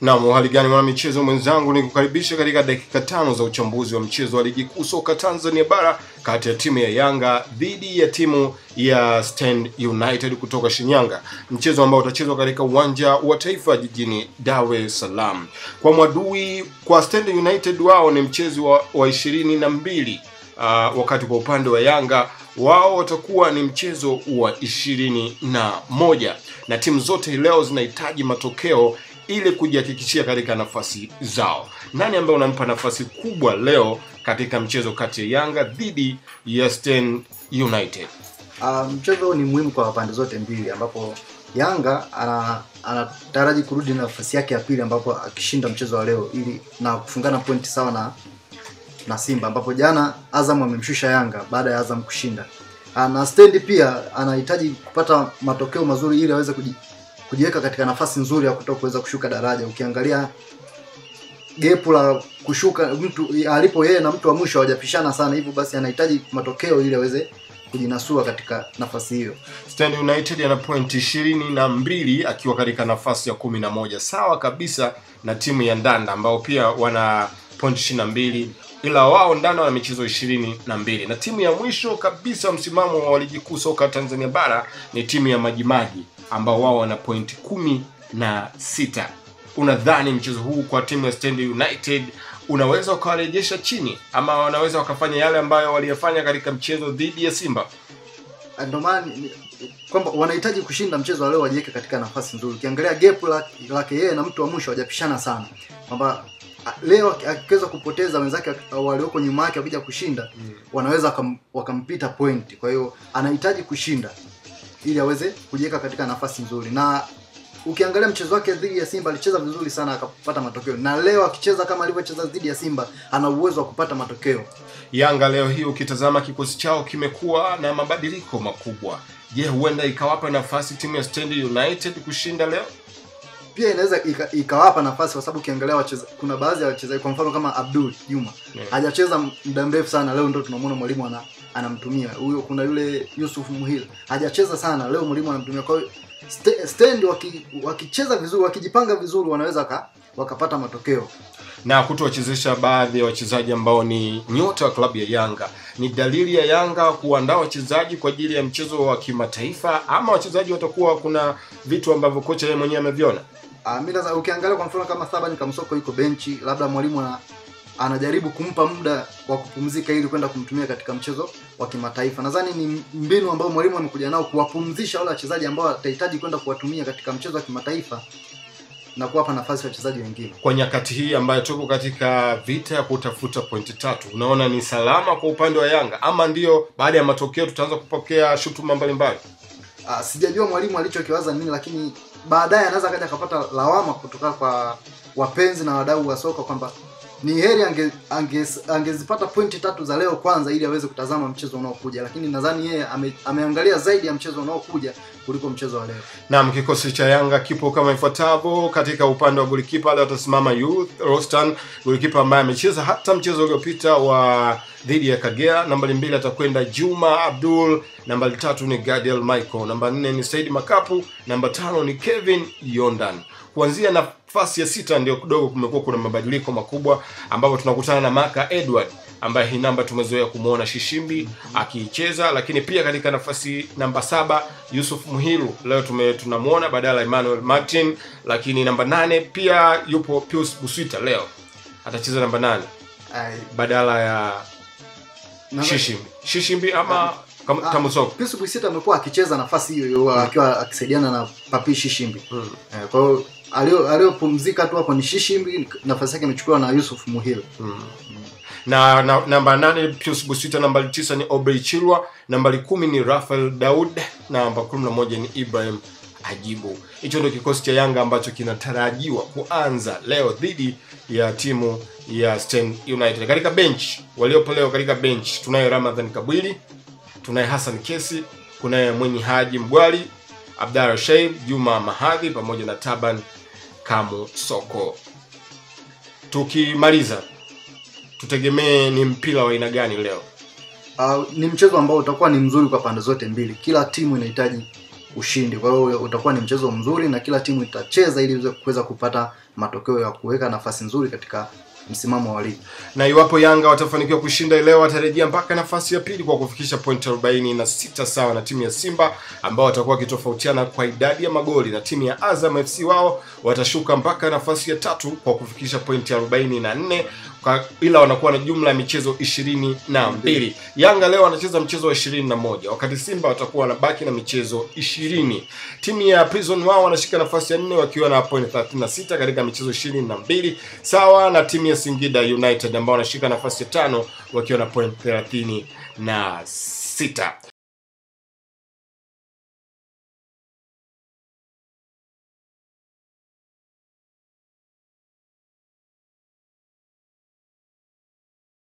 Naam, hali gani mwana michezo mwenzangu, ni kukaribisha katika dakika tano za uchambuzi wa mchezo wa ligi kuu soka Tanzania bara kati ya timu ya Yanga dhidi ya timu ya Stand United kutoka Shinyanga, mchezo ambao utachezwa katika uwanja wa Taifa jijini Dar es Salaam. Kwa mwadui kwa Stand United, wao ni mchezo wa, wa ishirini na mbili. Uh, wakati kwa upande wa Yanga wao watakuwa ni mchezo wa ishirini na moja. Na timu zote leo zinahitaji matokeo ili kujihakikishia katika nafasi zao. Nani ambaye unampa nafasi kubwa leo katika mchezo kati ya Yanga dhidi ya Stand United? Uh, mchezo ni muhimu kwa pande zote mbili ambapo Yanga ana anataraji kurudi na nafasi yake ya pili ambapo akishinda mchezo wa leo ili na kufungana pointi sawa na na Simba ambapo jana Azam amemshusha Yanga baada ya Azam kushinda. Uh, na Stand pia anahitaji kupata matokeo mazuri ili aweze kujiweka katika nafasi nzuri ya kutoka kuweza kushuka daraja. Ukiangalia gepu la kushuka mtu alipo yeye na mtu wa mwisho hawajapishana sana, hivyo basi anahitaji matokeo ili aweze kujinasua katika nafasi hiyo. Stand United ana pointi ishirini na mbili akiwa katika nafasi ya kumi na moja sawa kabisa na timu ya Ndanda ambao pia wana pointi ishirini na mbili ila wao Ndanda wana michezo ishirini na mbili na timu ya mwisho kabisa msimamo wa ligi kuu soka Tanzania bara ni timu ya Majimaji ambao wao wana pointi kumi na sita. Unadhani mchezo huu kwa timu ya Stand United unaweza ukawarejesha chini ama wanaweza wakafanya yale ambayo waliyafanya katika mchezo dhidi ya Simba? Ndio maana kwamba wanahitaji kushinda mchezo wa leo wajiweke katika nafasi nzuri. Ukiangalia gap la- lake yeye na mtu wa mwisho hawajapishana sana, kwamba leo akiweza kupoteza wenzake walioko nyuma yake wakija kushinda mm, wanaweza wakam, wakampita point. Kwa hiyo anahitaji kushinda ili aweze kujiweka katika nafasi nzuri, na ukiangalia mchezo wake dhidi ya Simba alicheza vizuri sana akapata matokeo, na leo akicheza kama alivyocheza dhidi ya Simba ana uwezo wa kupata matokeo. Yanga leo hii ukitazama kikosi chao kimekuwa na mabadiliko makubwa. Je, huenda ikawapa nafasi timu ya Stand United kushinda leo? pia inaweza ika- ikawapa nafasi kwa sababu ukiangalia wacheza, kuna baadhi ya wachezaji kwa mfano kama Abdul Juma Yeah. hajacheza muda mrefu sana, leo ndio tunamwona mwalimu ana, anamtumia huyo. Kuna yule Yusuf Muhil hajacheza sana, leo mwalimu anamtumia. Kwa hiyo st- stand waki- wakicheza vizuri, wakijipanga vizuri, wanaweza ka, wakapata matokeo. na kutowachezesha baadhi ya wachezaji ambao ni nyota wa klabu ya Yanga ni dalili ya Yanga kuandaa wachezaji kwa ajili ya mchezo wa kimataifa, ama wachezaji watakuwa kuna vitu ambavyo kocha yeye mwenyewe ameviona? Ah, mimi ukiangalia kwa mfano kama Thabani Kamsoko yuko benchi, labda mwalimu anajaribu kumpa muda wa kupumzika ili kwenda kumtumia katika mchezo wa kimataifa. Nadhani ni mbinu ambayo mwalimu amekuja nao kuwapumzisha wale wachezaji ambao atahitaji kwenda kuwatumia katika mchezo wa kimataifa na kuwapa nafasi wachezaji wengine. Kwa nyakati hii ambayo tuko katika vita ya kutafuta pointi tatu, unaona ni salama kwa upande wa Yanga ama ndio baada ya matokeo tutaanza kupokea shutuma mbalimbali? Ah, sijajua mwalimu alichokiwaza nini, lakini baadaye anaweza kaja akapata lawama kutoka kwa wapenzi na wadau wa soka kwamba ni heri ange, ange, angezipata pointi tatu za leo kwanza ili aweze kutazama mchezo unaokuja, lakini nadhani yeye ame, ameangalia zaidi ya mchezo unaokuja kuliko mchezo wa leo. Naam, kikosi cha Yanga kipo kama ifuatavyo. Katika upande wa golikipa leo atasimama Youth Rostan, golikipa ambaye amecheza hata mchezo uliopita wa dhidi ya Kagera. Nambari mbili atakwenda Juma Abdul, nambari tatu ni Gadiel Michael, namba nne ni Said Makapu, namba tano ni Kevin Yondan. Kuanzia nafasi ya sita ndio kidogo kumekuwa kuna mabadiliko makubwa, ambapo tunakutana na Maka Edward ambaye hii namba tumezoea kumwona Shishimbi akiicheza, lakini pia katika nafasi namba saba Yusuf Muhilu. Leo tume tunamwona badala ya Emmanuel Martin, lakini namba nane pia yupo Pius Buswita. Leo atacheza namba nane badala ya Shishimbi. Shishimbi ama. Pius Bwisita amekuwa akicheza nafasi hiyo hiyo akiwa akisaidiana na Papi Shishimbi. Mm. Eh, Kwa hiyo alio aliyopumzika tu hapo ni Shishimbi, nafasi yake imechukuliwa na Yusuf Muhil. na, na namba nane Pius Busita, nambari tisa ni Obrey Chilwa, nambari kumi ni Rafael Daud na namba kumi na moja ni Ibrahim Ajibu. Hicho ndio kikosi cha Yanga ambacho kinatarajiwa kuanza leo dhidi ya timu ya Stand United. Katika bench waliopo leo katika bench tunayo Ramadhan Kabwili, tunaye Hassan Kesi, kunaye Mwenyi Haji Mgwali, Abdalla Sheib, Juma Mahadhi pamoja na Taban Kamu Soko. Tukimaliza tutegemee ni mpira wa aina gani leo? Uh, ni mchezo ambao utakuwa ni mzuri kwa pande zote mbili. Kila timu inahitaji ushindi. Kwa hiyo utakuwa ni mchezo mzuri na kila timu itacheza ili kuweza kupata matokeo ya kuweka nafasi nzuri katika msimamo wa ligi. na iwapo Yanga watafanikiwa kushinda leo watarejea mpaka nafasi ya pili kwa kufikisha pointi 46 sawa na timu ya Simba ambao watakuwa wakitofautiana kwa idadi ya magoli, na timu ya Azam FC wao watashuka mpaka nafasi ya tatu kwa kufikisha pointi 44 kwa, ila wanakuwa na jumla ya michezo ishirini na mbili. Yanga leo wanacheza mchezo wa ishirini na moja wakati Simba watakuwa wanabaki na michezo ishirini. Timu ya Prison wao wanashika nafasi ya nne wakiwa na point 36 katika michezo ishirini na mbili sawa na timu ya Singida United ambao wanashika nafasi ya tano wakiwa na point 36.